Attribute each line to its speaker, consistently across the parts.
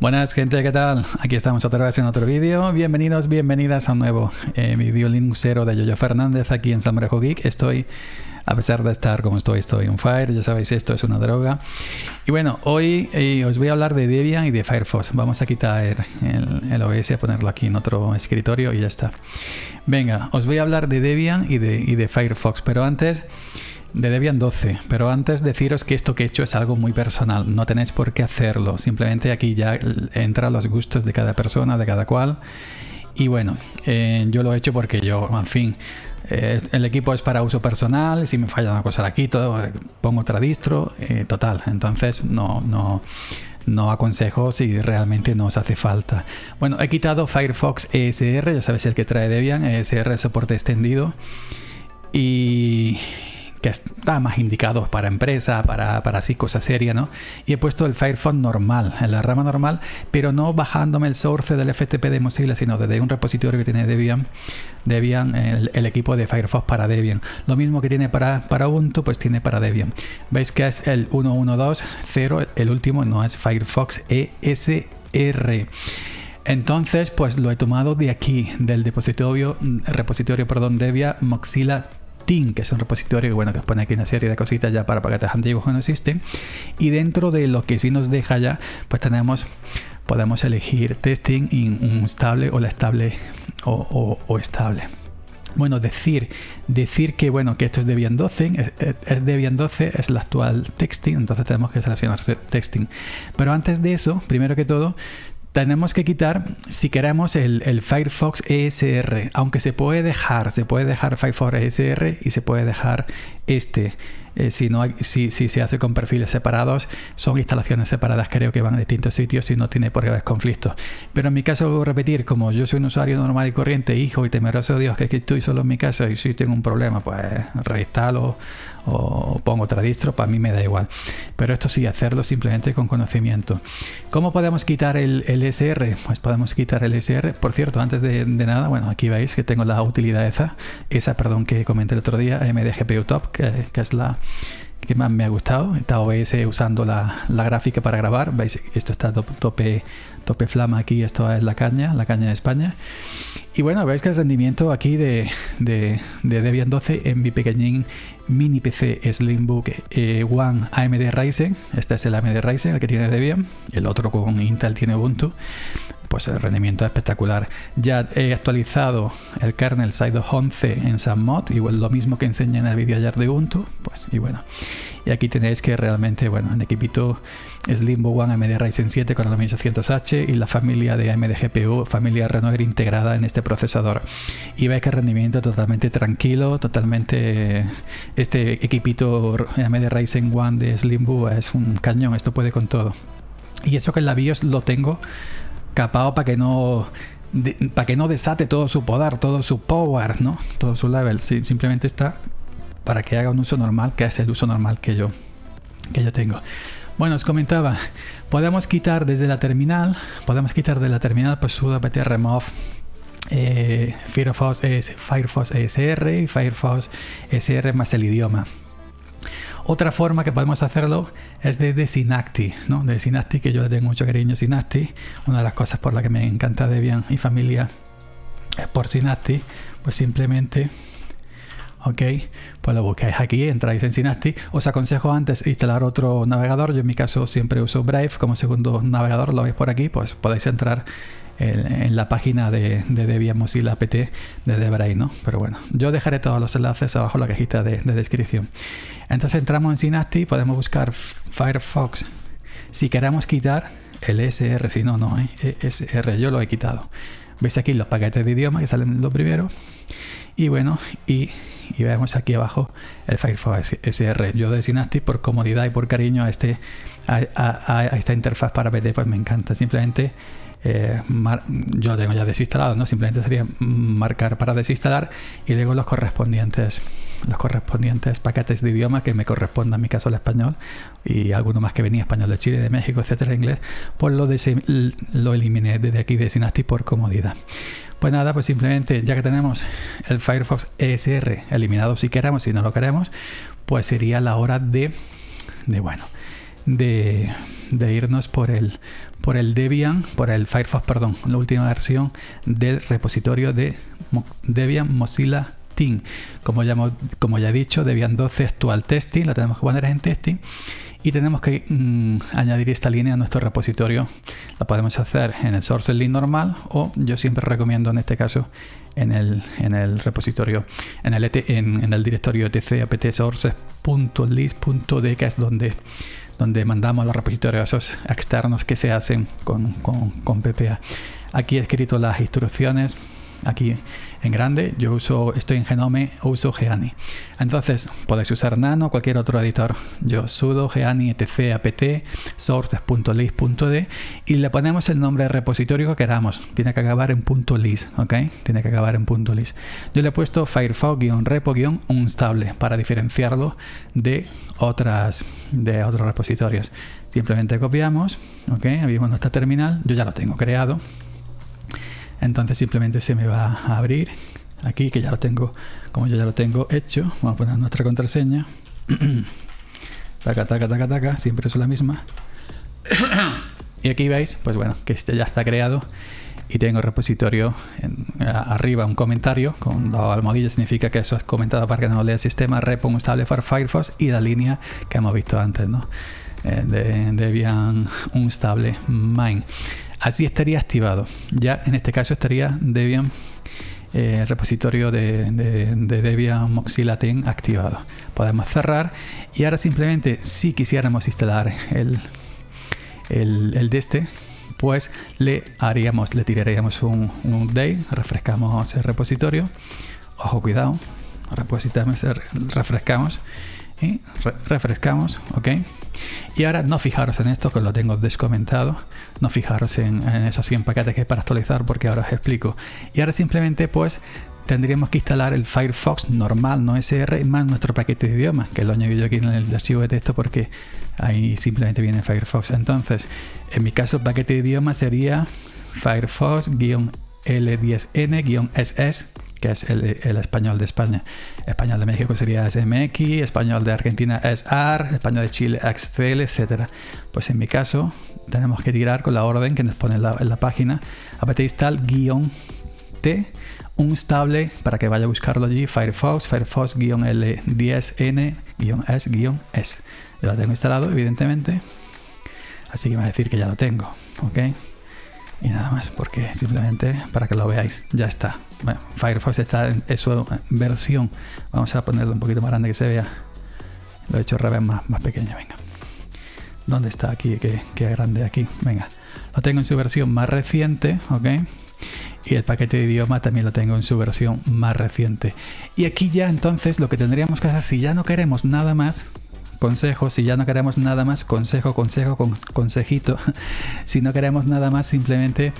Speaker 1: Buenas gente, ¿qué tal? Aquí estamos otra vez en otro vídeo. Bienvenidos, bienvenidas a un nuevo eh, vídeo de Yoyo Fernández aquí en Sambrejo Geek. Estoy, a pesar de estar como estoy, estoy on fire. Ya sabéis, esto es una droga. Y bueno, hoy eh, os voy a hablar de Debian y de Firefox. Vamos a quitar el, el OBS, a ponerlo aquí en otro escritorio y ya está. Venga, os voy a hablar de Debian y de, y de Firefox, pero antes de Debian 12, pero antes deciros que esto que he hecho es algo muy personal, no tenéis por qué hacerlo, simplemente aquí ya entra los gustos de cada persona, de cada cual. Y bueno, eh, yo lo he hecho porque yo, en fin, eh, el equipo es para uso personal, si me falla una cosa la quito, eh, pongo otra distro, total, entonces no, no, no aconsejo si realmente no os hace falta. Bueno, he quitado Firefox ESR, ya sabéis el que trae Debian, ESR soporte extendido. Y, que está más indicado para empresa, para, para así cosas serias, ¿no? Y he puesto el Firefox normal, en la rama normal, pero no bajándome el source del FTP de Mozilla, sino desde un repositorio que tiene Debian, Debian el, equipo de Firefox para Debian. Lo mismo que tiene para, para Ubuntu, pues tiene para Debian. Veis que es el 1.1.2.0, el último no es Firefox ESR. Entonces, pues lo he tomado de aquí, del repositorio, repositorio perdón, Debian Mozilla que es un repositorio bueno, que pone aquí una serie de cositas ya para paquetes antiguos que no existen. Y dentro de lo que sí nos deja ya, pues tenemos, podemos elegir testing, estable o la estable o, estable. Bueno, decir, decir que bueno, que esto es Debian 12, es, es, Debian 12, es la actual texting, entonces tenemos que seleccionar texting. Pero antes de eso, primero que todo, tenemos que quitar, si queremos, el, Firefox ESR, aunque se puede dejar, se puede dejar Firefox ESR y se puede dejar este. Eh, si, no si, se hace con perfiles separados, son instalaciones separadas, creo que van a distintos sitios y no tiene por qué haber conflictos. Pero en mi caso, vuelvo a repetir, como yo soy un usuario normal y corriente, hijo y temeroso de Dios, que estoy solo en mi casa y si tengo un problema, pues reinstalo o pongo otra distro, para mí me da igual. Pero esto sí, hacerlo simplemente con conocimiento. ¿Cómo podemos quitar el, SR? Pues podemos quitar el SR. Por cierto, antes de, nada, bueno, aquí veis que tengo la utilidad esa, esa, perdón, que comenté el otro día, AMD Top, que, es la que más me ha gustado. Está OBS usando la, gráfica para grabar. Veis, esto está tope, tope flama aquí, esto es la caña, la caña de España. Y bueno, veis que el rendimiento aquí de, de, Debian 12 en mi pequeñín mini PC Slimbook eh, One AMD Ryzen, este es el AMD Ryzen, el que tiene Debian, el otro con Intel tiene Ubuntu, pues el rendimiento es espectacular. Ya he actualizado el kernel Side 11 en SAMMod, igual lo mismo que enseñé en el vídeo ayer de Ubuntu, pues y bueno. Y aquí tenéis que realmente, bueno, en equipito Slimbo One AMD Ryzen 7 con el 1800H y la familia de AMD GPU, familia Renoir integrada en este procesador. Y veis que el rendimiento totalmente tranquilo, totalmente... Este equipito AMD Ryzen One de Slimbo es un cañón, esto puede con todo. Y eso que en la BIOS lo tengo capado para que no para que no desate todo su poder, todo su power, ¿no? Todo su level. simplemente está para que haga un uso normal, que es el uso normal que yo, que yo tengo. Bueno, os comentaba, podemos quitar desde la terminal, podemos quitar de la terminal pues sudo apt remove eh, Firefox, es Firefox ESR y Firefox ESR más el idioma. Otra forma que podemos hacerlo es de Synapti, ¿no? De Synapti, que yo le tengo mucho cariño a Synapti. Una de las cosas por las que me encanta Debian y familia es por Synapti. Pues simplemente ok pues lo buscáis aquí entráis en Synaptic os aconsejo antes instalar otro navegador. Yo en mi caso siempre uso Brave como segundo navegador. Lo veis por aquí pues podéis entrar en, la página de, de Debian Mozilla apt de Brave ¿no? pero bueno yo dejaré todos los enlaces abajo en la cajita de, descripción. Entonces entramos en Synaptic podemos buscar Firefox. Si queremos quitar el SR si no no ¿eh? SR yo lo he quitado veis aquí los paquetes de idioma que salen lo primero y bueno y y vemos aquí abajo el Firefox SR. Yo de Synaptic por comodidad y por cariño a, este, a, esta interfaz para BT pues me encanta. Simplemente eh, yo tengo ya desinstalado, ¿no? Simplemente sería marcar para desinstalar y luego los correspondientes los correspondientes paquetes de idioma que me correspondan, en mi caso el español y alguno más que venía español de Chile, de México, etcétera, inglés, pues lo, lo eliminé desde aquí de Synaptic por comodidad. Pues nada, pues simplemente ya que tenemos el Firefox ESR eliminado si queremos, si no lo queremos, pues sería la hora de, de bueno, de, irnos por el, por el Debian, por el Firefox, perdón, la última versión del repositorio de Debian Mozilla Team. Como ya, como ya he dicho, Debian 12 actual testing, la tenemos que poner en testing y tenemos que mm, añadir esta línea a nuestro repositorio. La podemos hacer en el source link normal o yo siempre recomiendo en este caso en el, en el repositorio, en el, e en, el directorio etc apt sources.list.d que es donde, donde mandamos los repositorios externos que se hacen con, con, con PPA. Aquí he escrito las instrucciones aquí en grande. Yo uso, estoy en Genome, uso Geani. Entonces podéis usar Nano, cualquier otro editor. Yo sudo Geani etc apt sources.list.d y le ponemos el nombre de repositorio que queramos. Tiene que acabar en .list, ¿ok? Tiene que acabar en .list. Yo le he puesto firefox-repo-unstable para diferenciarlo de otras de otros repositorios. Simplemente copiamos, ¿ok? Abrimos nuestra terminal. Yo ya lo tengo creado entonces simplemente se me va a abrir aquí que ya lo tengo como yo ya lo tengo hecho. Vamos a poner nuestra contraseña. Taca taca taca taca siempre es la misma. Y aquí veis pues bueno que este ya está creado. Y tengo repositorio arriba un comentario con la almohadilla. Significa que eso es comentado para que no lea el sistema repo un estable para Firefox y la línea que hemos visto antes ¿no? Eh, de Debian un estable main Así estaría activado. Ya en este caso estaría Debian, eh, repositorio de, Debian Mozilla Team activado. Podemos cerrar y ahora simplemente si quisiéramos instalar el, el, de este, pues le haríamos, le tiraríamos un, un update, refrescamos el repositorio. Ojo, cuidado, repositamos, y refrescamos, ok. Y ahora no fijaros en esto, que lo tengo descomentado. No fijaros en, esos 100 paquetes que hay para actualizar, porque ahora os explico. Y ahora simplemente, pues, tendríamos que instalar el Firefox normal, no SR, más nuestro paquete de idiomas, que lo añadido yo aquí en el archivo de texto porque ahí simplemente viene Firefox. Entonces, en mi caso, el paquete de idiomas sería Firefox-L10N-SS que es el, español de España. Español de México sería SMX, español de Argentina es AR, español de Chile Excel, etc. Pues en mi caso tenemos que tirar con la orden que nos pone en la, página apt install guion T un stable para que vaya a buscarlo allí Firefox, Firefox-L10N-S-S. Yo lo tengo instalado, evidentemente. Así que me va a decir que ya lo tengo. ¿Ok? Y nada más porque simplemente para que lo veáis ya está. Bueno, Firefox está en, su versión. Vamos a ponerlo un poquito más grande que se vea. Lo he hecho al revés más, más pequeño venga. ¿dónde está aquí? ¿Qué, grande aquí venga. Lo tengo en su versión más reciente ok. Y el paquete de idioma también lo tengo en su versión más reciente. Y aquí ya entonces lo que tendríamos que hacer si ya no queremos nada más consejo, si ya no queremos nada más, consejo, consejo, consejito, si no queremos nada más, simplemente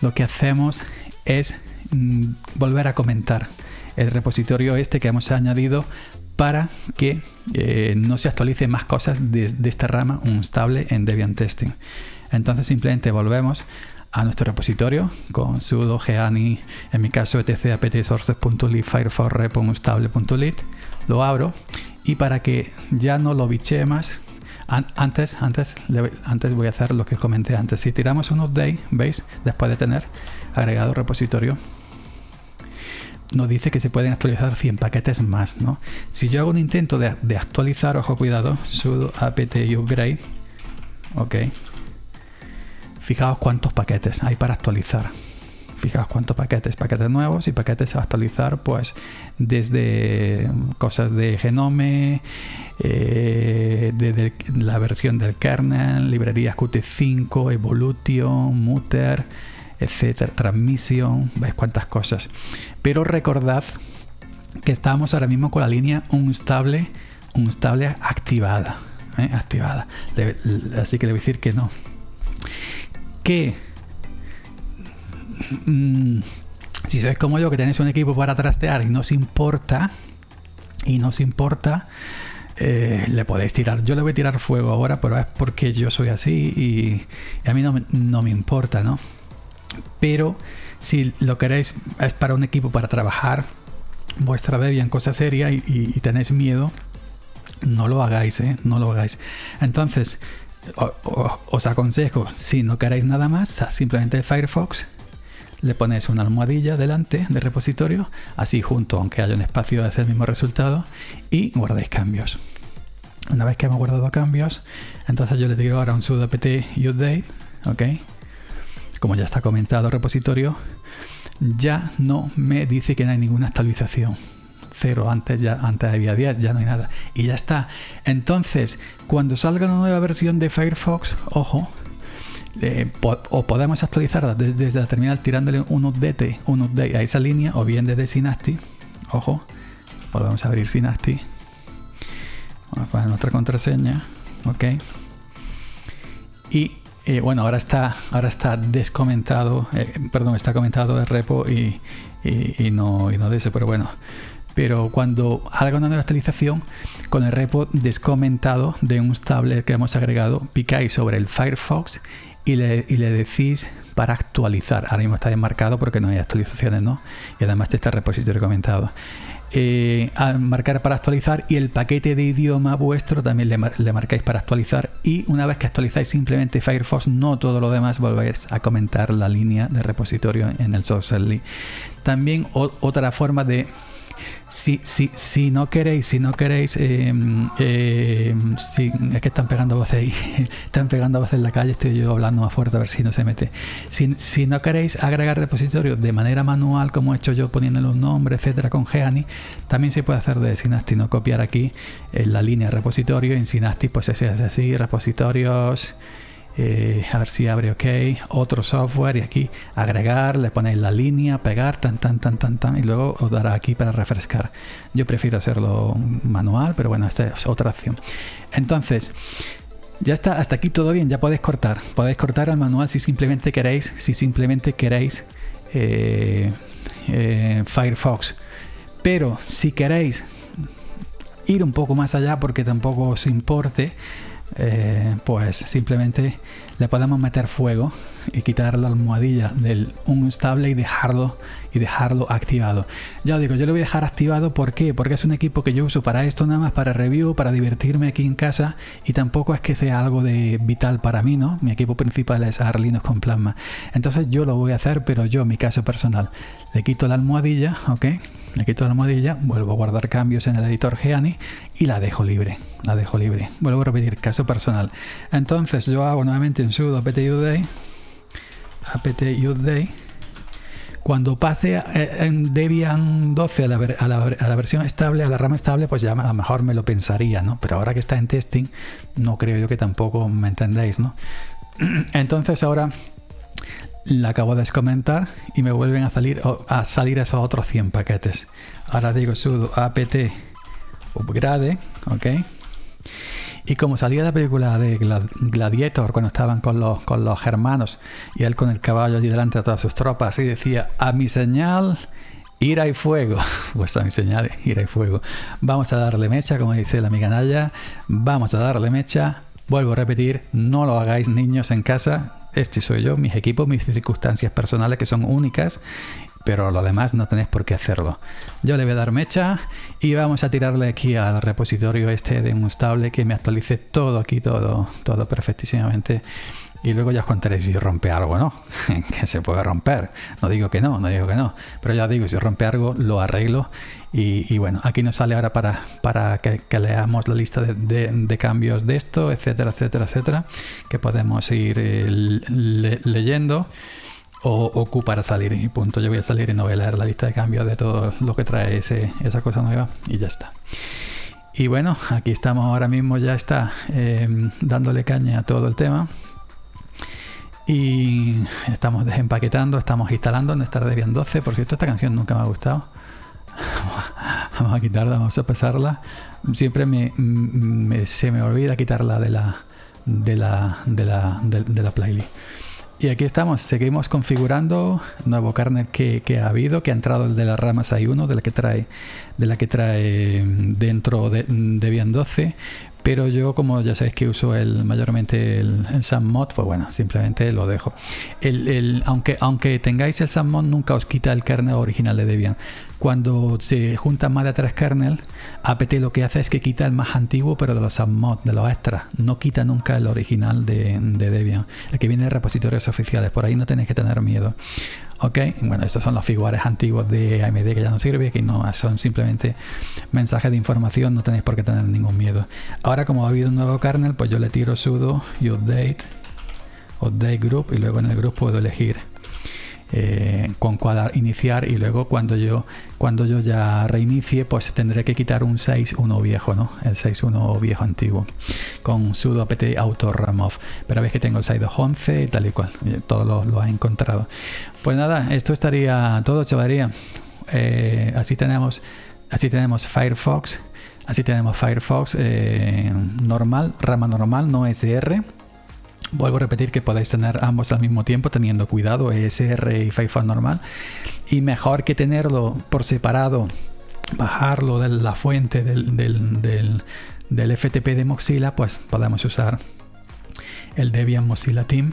Speaker 1: lo que hacemos es mm, volver a comentar el repositorio este que hemos añadido para que eh, no se actualice más cosas de, esta rama un stable en Debian Testing. Entonces simplemente volvemos a nuestro repositorio con sudo geani, en mi caso etc apt sources.lit firefox repo unstable.lit, lo abro y para que ya no lo biche más, antes, antes, antes voy a hacer lo que comenté antes. Si tiramos un update, ¿veis? Después de tener agregado repositorio, nos dice que se pueden actualizar 100 paquetes más, ¿no? Si yo hago un intento de, de actualizar, ojo cuidado, sudo apt upgrade, ok. Fijaos cuántos paquetes hay para actualizar. Fijaos cuántos paquetes, paquetes nuevos y paquetes a actualizar, pues desde cosas de Genome, eh, desde la versión del kernel, librerías Qt5, Evolution, Mutter, etcétera, Transmission, veis cuántas cosas. Pero recordad que estamos ahora mismo con la línea unstable, unstable activada, ¿eh? activada. así que le voy a decir que no. Que Mm, si sois como yo que tenéis un equipo para trastear y no os importa, y no os importa, eh, le podéis tirar. Yo le voy a tirar fuego ahora, pero es porque yo soy así y, a mí no, me importa, ¿no? Pero si lo queréis es para un equipo para trabajar vuestra Debian cosa seria y, y, tenéis miedo, no lo hagáis, ¿eh? No lo hagáis. Entonces, os aconsejo, si no queréis nada más, simplemente Firefox, le ponéis una almohadilla delante del repositorio, así junto, aunque haya un espacio, es el mismo resultado, y guardáis cambios. Una vez que hemos guardado cambios, entonces yo le digo ahora un sudo apt update, ¿ok? Como ya está comentado el repositorio, ya no me dice que no hay ninguna actualización. Cero, antes ya antes había 10, ya no hay nada. Y ya está. Entonces, cuando salga una nueva versión de Firefox, ojo, eh, o podemos actualizarla desde, la terminal tirándole un update, un update a esa línea, o bien desde Synaptic. Ojo, volvemos a abrir Synaptic. Vamos a poner nuestra contraseña. Ok. Y eh, bueno, ahora está, ahora está descomentado, eh, perdón, está comentado el repo y, y, no, y no de eso, pero bueno. Pero cuando haga una nueva actualización, con el repo descomentado de un stable que hemos agregado, picáis sobre el Firefox y le, le, decís para actualizar. Ahora mismo está desmarcado porque no hay actualizaciones, ¿no? Y además está el repositorio comentado. Eh, marcar para actualizar y el paquete de idioma vuestro también le, marcáis para actualizar y una vez que actualizáis simplemente Firefox no todo lo demás volvéis a comentar la línea de repositorio en el source también otra forma de si, si, si no queréis, si no queréis, em, si, es que están pegando voces ahí, están pegando voces en la calle, estoy yo hablando más fuerte a ver si no se mete. Si, si no queréis agregar repositorios de manera manual, como he hecho yo poniéndole un nombre, etcétera, con Geani, también se puede hacer de Synaptic, no copiar aquí en la línea repositorio, en Synaptic pues hace así, repositorios. Eh, a ver si abre ok, otro software y aquí agregar, le ponéis la línea, pegar, tan, tan, tan, tan, tan, y luego os dará aquí para refrescar. Yo prefiero hacerlo manual, pero bueno, esta es otra opción. Entonces, ya está, hasta aquí todo bien, ya podéis cortar. Podéis cortar el manual si simplemente queréis, si simplemente queréis eh, eh, Firefox. Pero si queréis ir un poco más allá porque tampoco os importe, eh, pues simplemente le podemos meter fuego y quitar la almohadilla del unstable y dejarlo y dejarlo activado. Ya os digo, yo lo voy a dejar activado ¿por qué? Porque es un equipo que yo uso para esto nada más para review, para divertirme aquí en casa y tampoco es que sea algo de vital para mí, ¿no? Mi equipo principal es Arlinos con Plasma. Entonces yo lo voy a hacer, pero yo, mi caso personal, le quito la almohadilla, ¿ok? Le quito la almohadilla, vuelvo a guardar cambios en el editor Geani y la dejo libre, la dejo libre. Vuelvo a repetir, caso personal. Entonces yo hago nuevamente un sudo apt-update apt-update cuando pase en Debian 12 a la, versión estable, a la rama estable, pues ya a lo mejor me lo pensaría, ¿no? Pero ahora que está en testing, no creo yo que tampoco me entendéis, ¿no? Entonces ahora la acabo de comentar y me vuelven a salir, a salir esos otros 100 paquetes. Ahora digo sudo apt upgrade, ¿ok? Y como salía la película de Gladiator, cuando estaban con los, con los hermanos y él con el caballo allí delante de todas sus tropas, y decía, a mi señal, ira y fuego. Pues a mi señal, ira y fuego. Vamos a darle mecha, como dice la amiga Naya, vamos a darle mecha. Vuelvo a repetir, no lo hagáis niños en casa. Este soy yo, mis equipos, mis circunstancias personales que son únicas pero lo demás no tenéis por qué hacerlo. Yo le voy a dar mecha y vamos a tirarle aquí al repositorio este de un estable que me actualice todo aquí, todo, todo perfectísimamente. Y luego ya os contaré si rompe algo no, que se puede romper. No digo que no, no digo que no, pero ya digo, si rompe algo, lo arreglo. Y, bueno, aquí nos sale ahora para, para que, leamos la lista de, cambios de esto, etcétera, etcétera, etcétera, que podemos ir eh, leyendo o ocu para salir y punto. Yo voy a salir y no voy a leer la lista de cambios de todo lo que trae ese, esa cosa nueva y ya está. Y bueno, aquí estamos ahora mismo, ya está em, dándole caña a todo el tema. Y estamos desempaquetando, estamos instalando nuestra Debian 12. Por cierto, esta canción nunca me ha gustado. vamos a quitarla, vamos a pasarla. Siempre me, se me olvida quitarla de la, de la, de la, de la playlist. Y aquí estamos, seguimos configurando nuevo kernel que, ha habido, que ha entrado el de la ramas hay uno, de la que trae, de la que trae mm, dentro de Debian 12, pero yo como ya sabéis que uso el mayormente el, el mod pues bueno, simplemente lo dejo. El, aunque, aunque tengáis el mod nunca os quita el kernel original de Debian. Cuando se juntan más de tres kernels, apt lo que hace es que quita el más antiguo, pero de los submod, de los extras. No quita nunca el original de Debian, el que viene de repositorios oficiales. Por ahí no tenéis que tener miedo. Ok, bueno, estos son los figuras antiguos de AMD que ya no sirve, que no son simplemente mensajes de información, no tenéis por qué tener ningún miedo. Ahora, como ha habido un nuevo kernel, pues yo le tiro sudo y update, update group, y luego en el group puedo elegir eh, con cuadrar iniciar y luego cuando yo cuando yo ya reinicie pues tendré que quitar un 6.1 viejo no el 6.1 viejo antiguo con sudo apt auto remove pero veis que tengo el 6.2.11 y tal y cual todo lo, lo ha encontrado. Pues nada esto estaría todo chavalería eh, así tenemos así tenemos Firefox así tenemos Firefox eh, normal rama normal no SR Vuelvo a repetir que podéis tener ambos al mismo tiempo teniendo cuidado ESR y Firefox normal. Y mejor que tenerlo por separado bajarlo de la fuente del, del, FTP de Mozilla pues podemos usar el Debian Mozilla Team.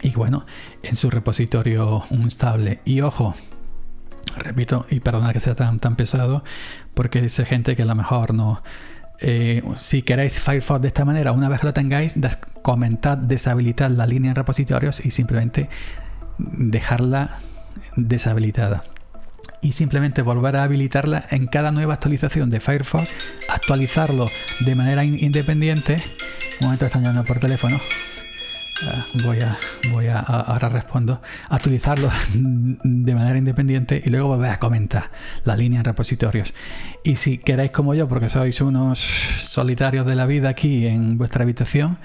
Speaker 1: Y bueno en su repositorio unstable y ojo repito y perdona que sea tan, tan pesado porque dice gente que a lo mejor no eh, si queréis Firefox de esta manera, una vez lo tengáis, comentad, deshabilitar la línea en repositorios y simplemente dejarla deshabilitada. Y simplemente volver a habilitarla en cada nueva actualización de Firefox, actualizarlo de manera independiente. Un momento, están llamando por teléfono. Ah, voy a, voy a, ahora respondo, actualizarlo de manera independiente y luego volver a comentar la línea en repositorios. Y si queréis como yo, porque sois unos solitarios de la vida aquí en vuestra habitación,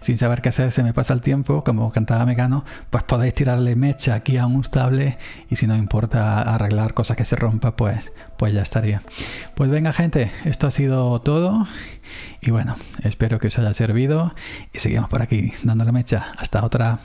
Speaker 1: sin saber qué hacer, se me pasa el tiempo, como cantaba Mecano, pues podéis tirarle mecha aquí a un stable y si no importa arreglar cosas que se rompa, pues, pues ya estaría. Pues venga gente, esto ha sido todo y bueno, espero que os haya servido y seguimos por aquí dándole mecha. Hasta otra.